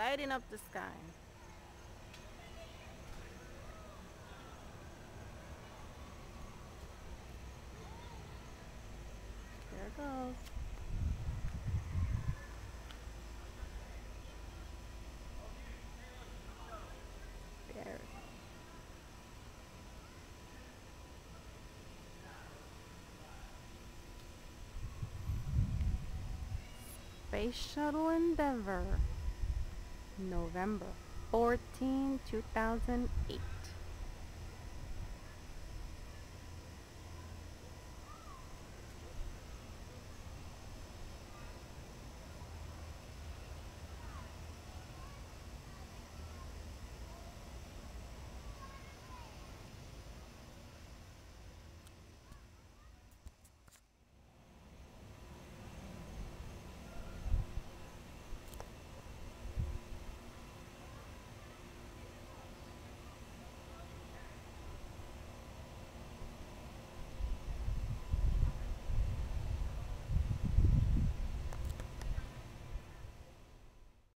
lighting up the sky. There it goes. There. Space Shuttle Endeavour, November 14, 2008.